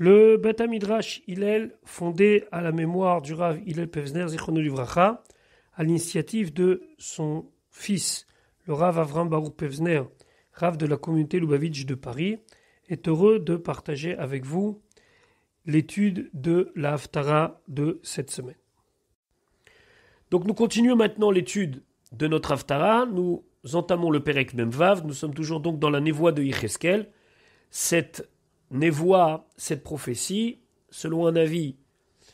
Le Beth Midrash Hillel, fondé à la mémoire du Rav Hillel Pevzner Zichrono Livracha, à l'initiative de son fils, le Rav Avram Baruch Pevzner, Rav de la communauté Lubavitch de Paris, est heureux de partager avec vous l'étude de la de cette semaine. Donc nous continuons maintenant l'étude de notre Haftara. Nous entamons le Perek Memvav. Nous sommes toujours donc dans la névoie de Yecheskel. Cette névoie, cette prophétie, selon un avis,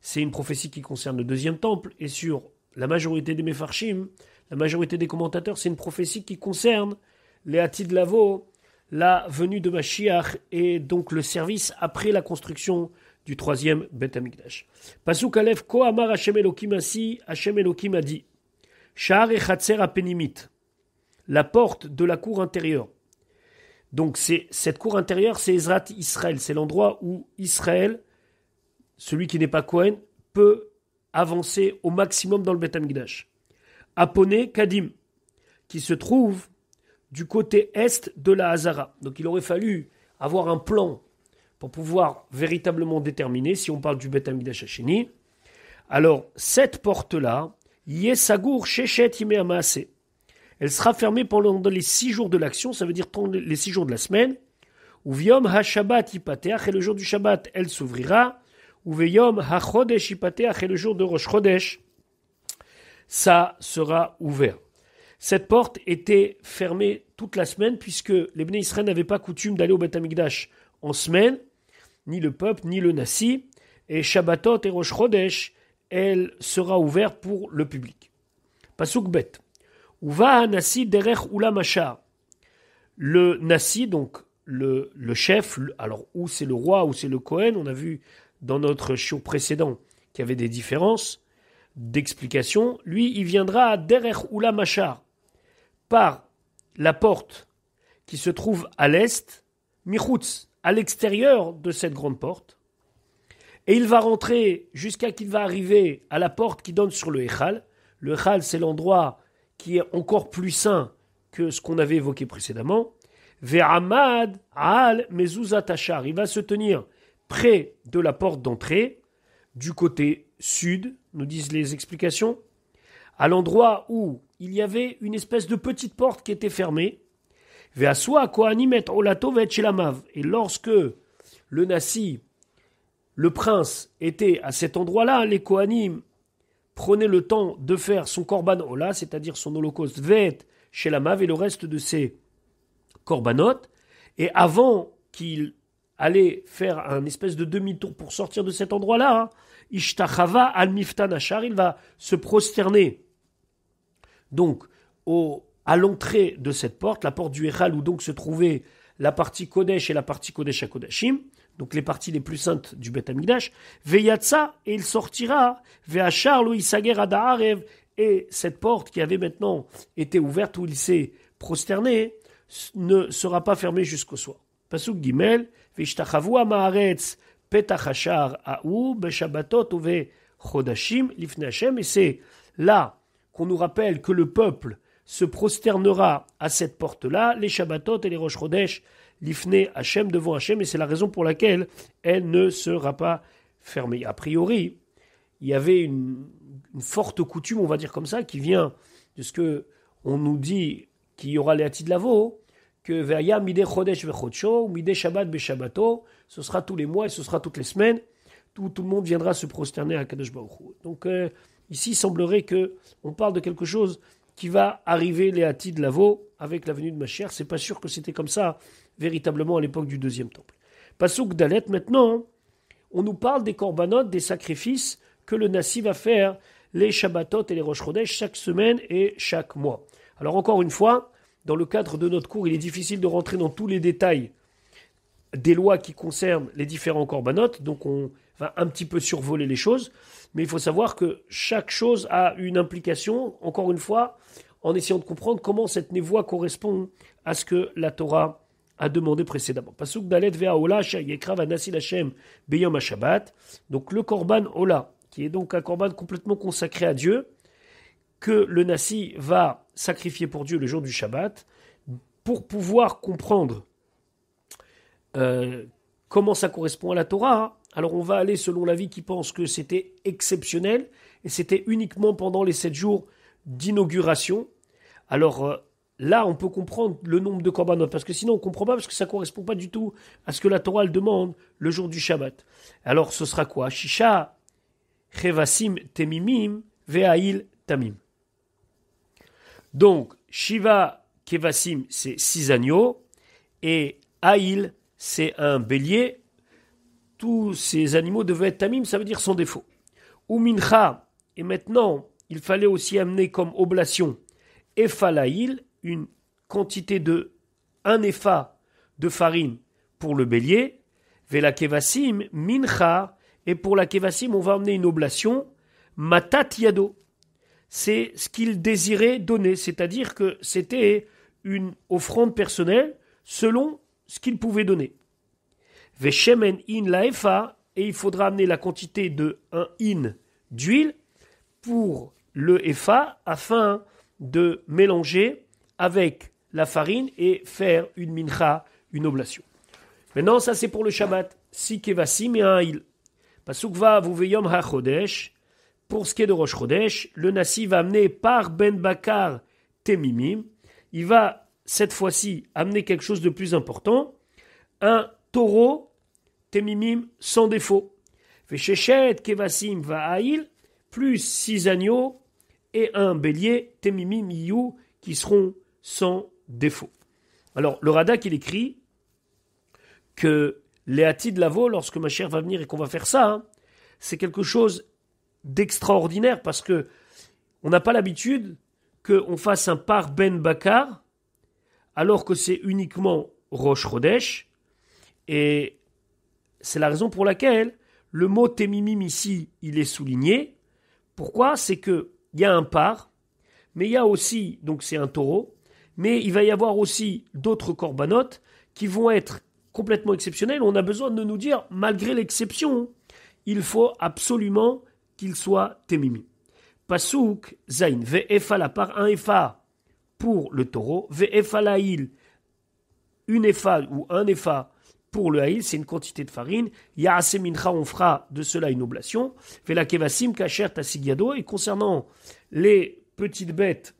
c'est une prophétie qui concerne le deuxième temple. Et sur la majorité des Mefarshim, la majorité des commentateurs, c'est une prophétie qui concerne les Hatid Lavo, la venue de Mashiach et donc le service après la construction du troisième Beth Amikdash. Pasuk Aleph, Ko Amar Hashem Elohim Asi, Hashem Elohim a dit, Sha'ar Echatzer Apenimit, la porte de la cour intérieure. Donc c'est cette cour intérieure, c'est Ezrat Israël, c'est l'endroit où Israël, celui qui n'est pas Kohen, peut avancer au maximum dans le Beth Amikdash. Aponé Kadim, qui se trouve du côté est de la Hazara. Donc il aurait fallu avoir un plan pour pouvoir véritablement déterminer si on parle du Beth Amidash Hasheni. Alors cette porte-là, Yesagur Shechet Imeamase, elle sera fermée pendant les six jours de l'action, ça veut dire les six jours de la semaine. Ou HaShabbat Ipateach, et le jour du Shabbat, elle s'ouvrira. Ou Veyom HaChodesh Ipateach, et le jour de Rosh Chodesh, ça sera ouvert. Cette porte était fermée toute la semaine puisque les Bnei Israël n'avaient pas coutume d'aller au Beth Amikdash en semaine, ni le peuple, ni le Nassi. Et Shabbatot et Rosh Chodesh, elle sera ouverte pour le public. Pasuk Bet. Uva Nassi derech Ulam Le Nassi, donc le, chef, alors où c'est le roi, ou c'est le Kohen, on a vu dans notre show précédent qu'il y avait des différences d'explication. Lui, il viendra à Derech par la porte qui se trouve à l'est, Michutz, à l'extérieur de cette grande porte, et il va rentrer jusqu'à qu'il va arriver à la porte qui donne sur le Echal. Le Echal, c'est l'endroit qui est encore plus saint que ce qu'on avait évoqué précédemment. Ve'amad al mezuzatachar. Il va se tenir près de la porte d'entrée, du côté sud, nous disent les explications, à l'endroit où il y avait une espèce de petite porte qui était fermée. Et lorsque le Nassi, le prince, était à cet endroit-là, les Kohanim prenaient le temps de faire son korban ola, c'est-à-dire son holocauste vet chez la et le reste de ses korbanot. Et avant qu'il allait faire un espèce de demi-tour pour sortir de cet endroit-là, hein, Ishtachava al Miftan il va se prosterner donc au, à l'entrée de cette porte, la porte du Echal où donc se trouvait la partie Kodesh et la partie Kodesh à Kodashim, donc les parties les plus saintes du Beth Amikdash, Veyatsa, et il sortira, Veachar lo Isager Adaarev, et cette porte qui avait maintenant été ouverte où il s'est prosterné, ne sera pas fermée jusqu'au soir. Pasuk Gimel, Amaharetz, Aou, Beshabatot Uve Chodashim, Lifne et c'est là qu'on nous rappelle que le peuple se prosternera à cette porte-là, les Shabbatot et les Rosh Chodesh, l'Ifne Hachem devant Hachem, et c'est la raison pour laquelle elle ne sera pas fermée. A priori, il y avait une, forte coutume, on va dire comme ça, qui vient de ce que on nous dit qu'il y aura les de Lavo, que Ve'aya Mide Chodesh Vechodsho, Mide Shabbat ce sera tous les mois et ce sera toutes les semaines, tout, tout le monde viendra se prosterner à Kadosh Baruch Donc, euh, Ici, il semblerait que on parle de quelque chose qui va arriver les de Lavo avec la venue de Mashiach. C'est pas sûr que c'était comme ça véritablement à l'époque du deuxième temple. Pasuk Dalet, maintenant, on nous parle des corbanotes, des sacrifices que le Nassi va faire, les Shabbatot et les Rosh chaque semaine et chaque mois. Alors encore une fois, dans le cadre de notre cours, il est difficile de rentrer dans tous les détails des lois qui concernent les différents corbanotes, donc on va un petit peu survoler les choses mais il faut savoir que chaque chose a une implication, encore une fois, en essayant de comprendre comment cette névoie correspond à ce que la Torah a demandé précédemment. Pasuk dalet yekrav anasil Hashem beyom Shabbat. Donc le korban ola, qui est donc un korban complètement consacré à Dieu, que le nasi va sacrifier pour Dieu le jour du Shabbat, pour pouvoir comprendre euh, comment ça correspond à la Torah. Alors on va aller selon l'avis qui pense que c'était exceptionnel et c'était uniquement pendant les sept jours d'inauguration. Alors euh, là, on peut comprendre le nombre de korbanot, parce que sinon on ne comprend pas, parce que ça ne correspond pas du tout à ce que la Torah demande le jour du Shabbat. Alors ce sera quoi? Shisha, Chevasim, Temimim, Ve'ail, Tamim. Donc, Shiva, Kevasim, c'est six agneaux, et Aïl, c'est un bélier. Tous ces animaux devaient être Tamim, ça veut dire sans défaut. Ou Mincha, et maintenant, il fallait aussi amener comme oblation Efalaïl, une quantité de un Efa de farine pour le bélier, Vela Mincha, et pour la Kevasim, on va amener une oblation, Matat Yado. C'est ce qu'il désirait donner, c'est-à-dire que c'était une offrande personnelle selon ce qu'il pouvait donner. Veshemen in la Efa, et il faudra amener la quantité de un in d'huile pour le Efa afin de mélanger avec la farine et faire une mincha, une oblation. Maintenant, ça c'est pour le Shabbat. Si kevasim et un il. Pasukva vuveyom ha-chodesh. Pour ce qui est de Rosh Chodesh, le Nasi va amener par Ben Bakar Temimim. Il va cette fois-ci amener quelque chose de plus important. Un taureau Temimim sans défaut. Veshechet Kevasim Va'ail, plus six agneaux et un bélier Temimim Yu qui seront sans défaut. Alors, le Radak, il écrit que les de Lavo, lorsque ma chère va venir et qu'on va faire ça, hein, c'est quelque chose d'extraordinaire parce que on n'a pas l'habitude qu'on fasse un par Ben Bakar alors que c'est uniquement Roche Rodesh. Et c'est la raison pour laquelle le mot Temimim ici, il est souligné. Pourquoi? C'est qu'il y a un par, mais il y a aussi, donc c'est un taureau, mais il va y avoir aussi d'autres corbanotes qui vont être complètement exceptionnels. On a besoin de nous dire, malgré l'exception, il faut absolument qu'il soit temimi. Pasouk, zain, la par un efa pour le taureau, il une efa ou un efa pour le haïl, c'est une quantité de farine. Yaase mincha, on fera de cela une oblation. la kevasim, kacher, tasigado. Et concernant les petites bêtes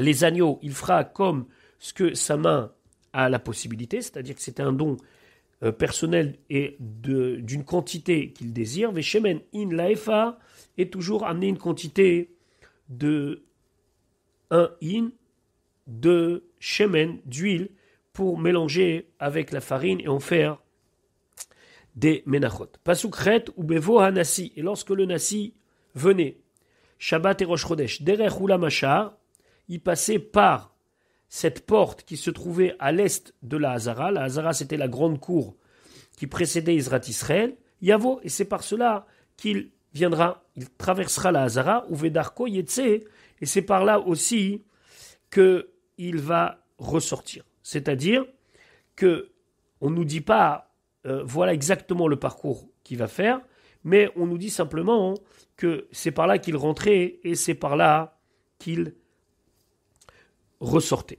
les agneaux, il fera comme ce que sa main a la possibilité, c'est-à-dire que c'est un don euh, personnel et d'une quantité qu'il désire. Veshemen in laefa est toujours amener une quantité de un in de shemen, d'huile, pour mélanger avec la farine et en faire des menachot. Pasukret ou bevo hanasi. Et lorsque le nasi venait, Shabbat et Rosh Chodesh, derech machar, il passait par cette porte qui se trouvait à l'est de la Hazara. La Hazara, c'était la grande cour qui précédait Israël Israël. Yavo, et c'est par cela qu'il viendra, il traversera la Hazara, ou Vedarko Yetse, et c'est par là aussi qu'il va ressortir. C'est-à-dire que on ne nous dit pas euh, voilà exactement le parcours qu'il va faire, mais on nous dit simplement que c'est par là qu'il rentrait et c'est par là qu'il ressortez.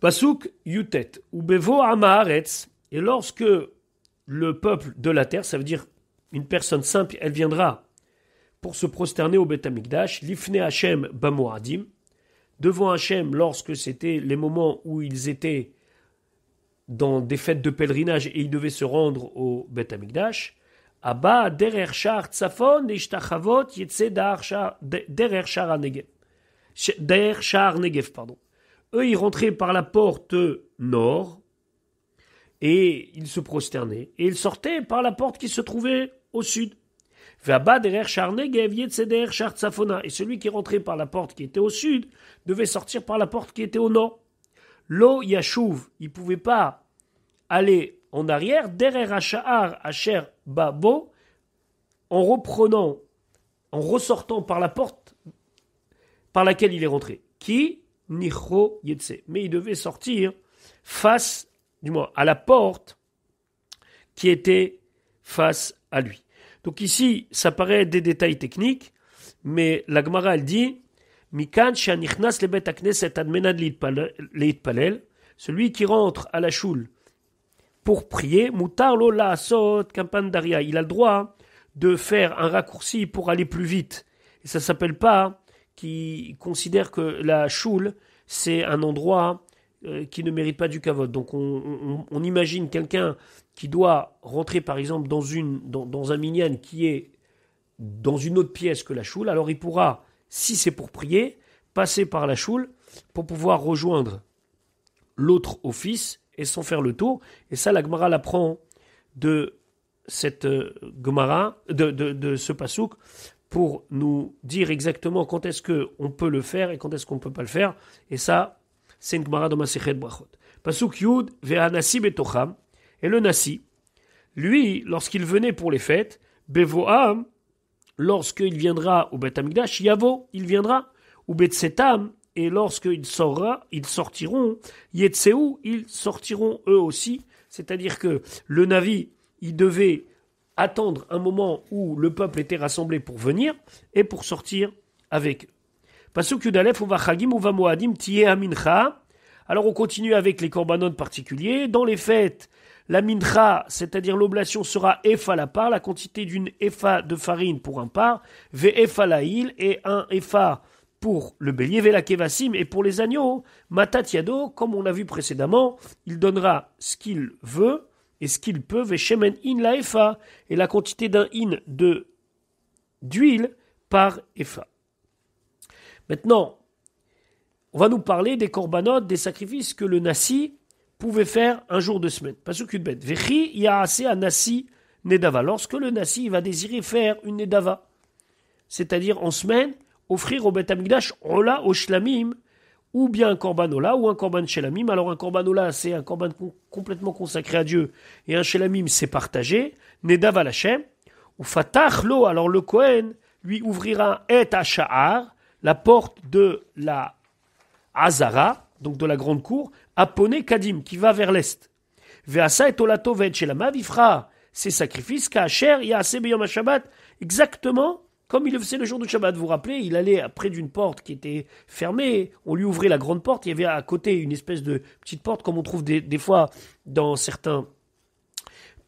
Pasuk Yutet, Ubevo Amaharetz, et lorsque le peuple de la terre, ça veut dire une personne simple, elle viendra pour se prosterner au Beth Amikdash, Lifne Hashem Bamoadim, devant Hachem lorsque c'était les moments où ils étaient dans des fêtes de pèlerinage et ils devaient se rendre au Beth Amikdash, Abba derer shar ishtachavot yetse derer shar derrière Shahar Negev, pardon. Eux, ils rentraient par la porte nord et ils se prosternaient. Et ils sortaient par la porte qui se trouvait au sud. Et celui qui rentrait par la porte qui était au sud devait sortir par la porte qui était au nord. Lo Yashuv, il ne pouvait pas aller en arrière, derrière Ashar, Asher Babo, en reprenant, en ressortant par la porte par laquelle il est rentré. Qui Nicho Yetse. Mais il devait sortir face, du moins, à la porte qui était face à lui. Donc ici, ça paraît des détails techniques, mais la Gemara, elle dit Mikan le admenad leitpalel, celui qui rentre à la choule pour prier, mutar lo la sot kampandaria. Il a le droit de faire un raccourci pour aller plus vite. Et ça s'appelle pas qui considère que la choule, c'est un endroit euh, qui ne mérite pas du kavod. Donc on, imagine quelqu'un qui doit rentrer par exemple dans, un minyan qui est dans une autre pièce que la choule, alors il pourra, si c'est pour prier, passer par la choule pour pouvoir rejoindre l'autre office et sans faire le tour. Et ça, la Gemara l'apprend de cette euh, de, de, ce pasouk, pour nous dire exactement quand est-ce qu'on peut le faire et quand est-ce qu'on ne peut pas le faire. Et ça, c'est une Gemara de Masechet Brachot. Pasuk Yud ve'anasi betocham. Et le nasi, lui, lorsqu'il venait pour les fêtes, bevoam, lorsqu'il viendra au Bet Amigdash, yavo, il viendra, ou Bet Setam, et lorsqu'il sortira, ils sortiront, Yetseu, ils sortiront eux aussi. C'est-à-dire que le Navi, il devait attendre un moment où le peuple était rassemblé pour venir et pour sortir avec eux. Pasuk ou Chagim, ou Moadim, Tiye Amincha. Alors on continue avec les corbanotes particuliers. Dans les fêtes, la mincha, c'est-à-dire l'oblation, sera efa la part, la quantité d'une efa de farine pour un part, ve efa la et un efa pour le bélier, ve la kevasim, et pour les agneaux, matatiado, comme on a vu précédemment, il donnera ce qu'il veut et ce qu'il peut, ve shemen in la et la quantité d'un in de d'huile par efa. Maintenant, on va nous parler des corbanotes, des sacrifices que le nasi pouvait faire un jour de semaine. Pas ce bête. Vechi y a assez à nasi nedava. Lorsque le nasi va désirer faire une nedava, c'est-à-dire en semaine, offrir au Bet Amigdash ola au shlamim, ou bien un korban ola ou un korban shelamim. Alors un korban ola, c'est un korban complètement consacré à Dieu, et un shelamim, c'est partagé. Nedava lachem. Ou fatach lo, alors le Kohen lui ouvrira et sha'ar, la porte de la Hazara, donc de la grande cour, Apone Kadim, qui va vers l'est. Veasa et Olato Shelamav, il fera ses sacrifices, Kacher, Yaase Shabbat, exactement comme il le faisait le jour du Shabbat. Vous vous rappelez, il allait près d'une porte qui était fermée, on lui ouvrait la grande porte, il y avait à côté une espèce de petite porte, comme on trouve des, fois dans certains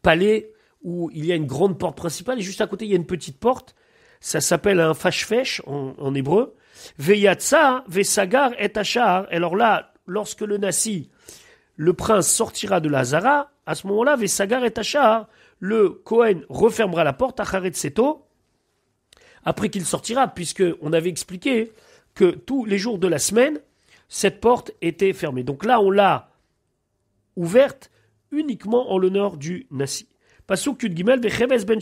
palais, où il y a une grande porte principale, et juste à côté, il y a une petite porte, ça s'appelle un fashfesh en, en hébreu, Veyatsa, Vesagar et Achar. Alors là, lorsque le Nassi, le prince, sortira de la Zara, à ce moment-là, Vesagar et Achar, le Kohen refermera la porte, Acharet Seto, après qu'il sortira, puisque on avait expliqué que tous les jours de la semaine, cette porte était fermée. Donc là, on l'a ouverte uniquement en l'honneur du Gimel, ben.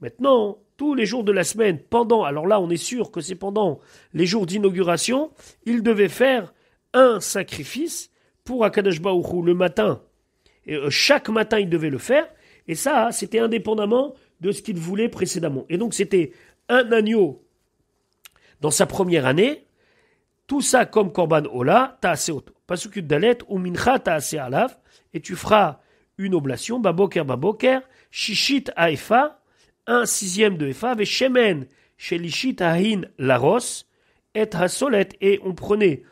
Maintenant, tous les jours de la semaine, pendant, alors là on est sûr que c'est pendant les jours d'inauguration, il devait faire un sacrifice pour Akadosh Baruch le matin. Et euh, chaque matin il devait le faire, et ça c'était indépendamment de ce qu'il voulait précédemment. Et donc c'était un agneau dans sa première année, tout ça comme Korban Ola, assez auto. Pasukut Dalet, ou Mincha assez Alav, et tu feras une oblation, Baboker Baboker, Shishit Aefa, un sixième de Efa, et Shemen, Shelishit Ahin Laros, et Hasolet, et on prenait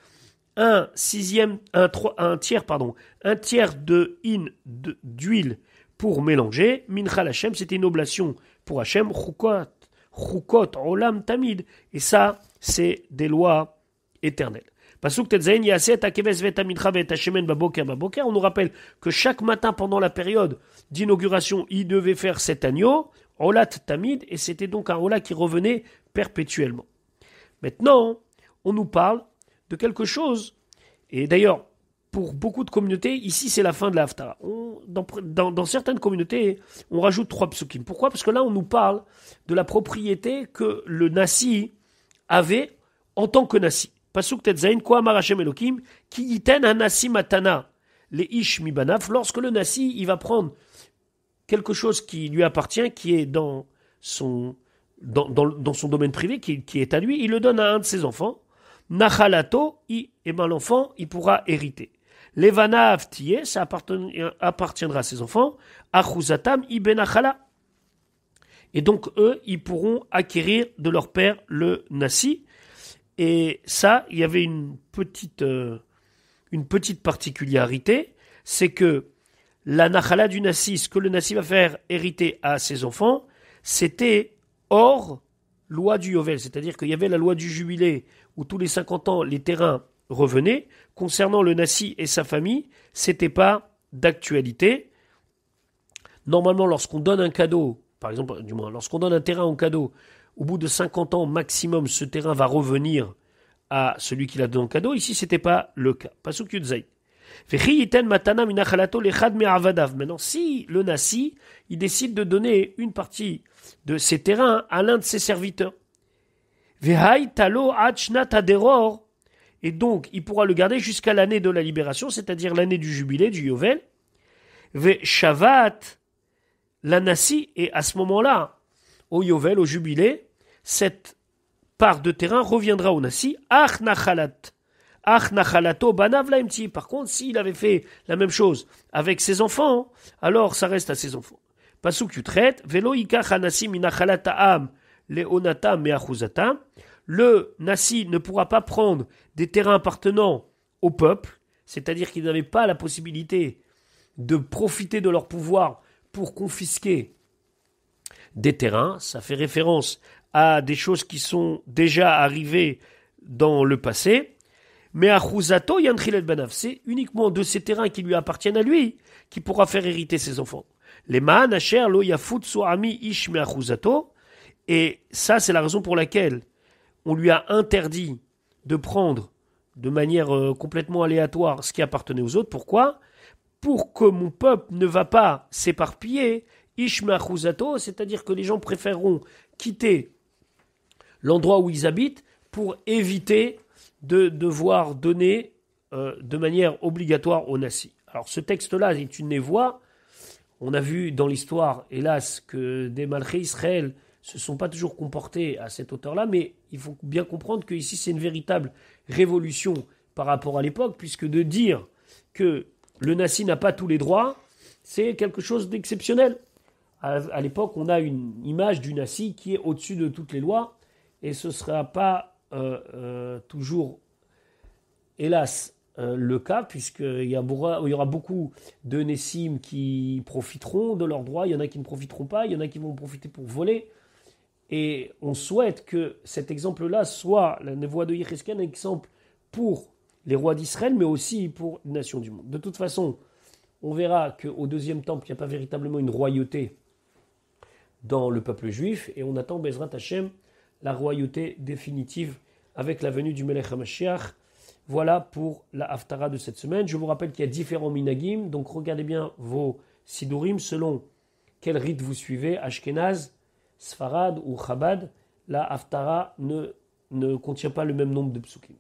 un sixième, un, tiers, pardon, un tiers de d'huile pour mélanger. Mincha Hashem, c'était une oblation pour Hashem, Chukot, Chukot, Olam Tamid, et ça, c'est des lois éternelles. On nous rappelle que chaque matin pendant la période d'inauguration, il devait faire cet agneau, Olat Tamid, et c'était donc un Ola qui revenait perpétuellement. Maintenant, on nous parle de quelque chose, et d'ailleurs, pour beaucoup de communautés, ici c'est la fin de la Dans, certaines communautés, on rajoute trois psukim. Pourquoi? Parce que là, on nous parle de la propriété que le Nasi avait en tant que Nasi. Pasuk Tetzain, Kwa Marachem Elokim, qui yiten un Nasi Matana, les Ish Mibanaf, lorsque le Nasi, il va prendre quelque chose qui lui appartient, qui est dans son, dans, son domaine privé, qui, est à lui, il le donne à un de ses enfants. Nachalato, et ben l'enfant, il pourra hériter. Levana Avtiye, ça appartiendra à ses enfants. Achuzatam ibenachala. Et donc, eux, ils pourront acquérir de leur père le nasi. Et ça, il y avait une petite, euh, une petite particularité, c'est que la nachala du Nassi, ce que le Nassi va faire hériter à ses enfants, c'était hors loi du Yovel. C'est-à-dire qu'il y avait la loi du jubilé où tous les 50 ans les terrains revenaient. Concernant le Nassi et sa famille, c'était pas d'actualité. Normalement, lorsqu'on donne un cadeau, par exemple, du moins, lorsqu'on donne un terrain en cadeau, au bout de 50 ans maximum, ce terrain va revenir à celui qui l'a donné en cadeau. Ici, c'était pas le cas. Pasuk Yudzai. Maintenant, si le Nassi, il décide de donner une partie de ses terrains à l'un de ses serviteurs, et donc il pourra le garder jusqu'à l'année de la libération, c'est-à-dire l'année du jubilé, du Yovel, Shavat, la Nassi, et à ce moment-là, au Yovel, au jubilé, cette part de terrain reviendra au Nassi, Ach par contre, s'il avait fait la même chose avec ses enfants, alors ça reste à ses enfants. Pasuk Yutret, Velo Le Nassi ne pourra pas prendre des terrains appartenant au peuple, c'est-à-dire qu'il n'avait pas la possibilité de profiter de leur pouvoir pour confisquer des terrains. Ça fait référence à des choses qui sont déjà arrivées dans le passé. Mais à Chuzato, Banav, c'est uniquement de ces terrains qui lui appartiennent à lui qui pourra faire hériter ses enfants. Les Maan, Asher, Lo Yafut, Soami, Ish, Et ça, c'est la raison pour laquelle on lui a interdit de prendre de manière euh, complètement aléatoire ce qui appartenait aux autres. Pourquoi? Pour que mon peuple ne va pas s'éparpiller, Ishma c'est-à-dire que les gens préféreront quitter l'endroit où ils habitent pour éviter de devoir donner euh, de manière obligatoire aux Nassi. Alors ce texte-là est une névoie. On a vu dans l'histoire, hélas, que des malchés Israël se sont pas toujours comportés à cette hauteur-là, mais il faut bien comprendre que ici c'est une véritable révolution par rapport à l'époque, puisque de dire que le Nassi n'a pas tous les droits, c'est quelque chose d'exceptionnel. À, l'époque, on a une image du Nassi qui est au-dessus de toutes les lois, et ce ne sera pas euh, euh, toujours, hélas, euh, le cas, puisqu'il y, y aura beaucoup de Nessim qui profiteront de leurs droits, il y en a qui ne profiteront pas, il y en a qui vont profiter pour voler. Et on souhaite que cet exemple-là soit, la voix de Yechesken, un exemple pour les rois d'Israël, mais aussi pour les nations du monde. De toute façon, on verra qu'au deuxième temple, il n'y a pas véritablement une royauté dans le peuple juif, et on attend Bezrat Hashem la royauté définitive avec la venue du Melech HaMashiach. Voilà pour la Haftara de cette semaine. Je vous rappelle qu'il y a différents minagim, donc regardez bien vos sidurim selon quel rite vous suivez, Ashkenaz, Sfarad ou Chabad. La Haftara ne, ne contient pas le même nombre de psukim.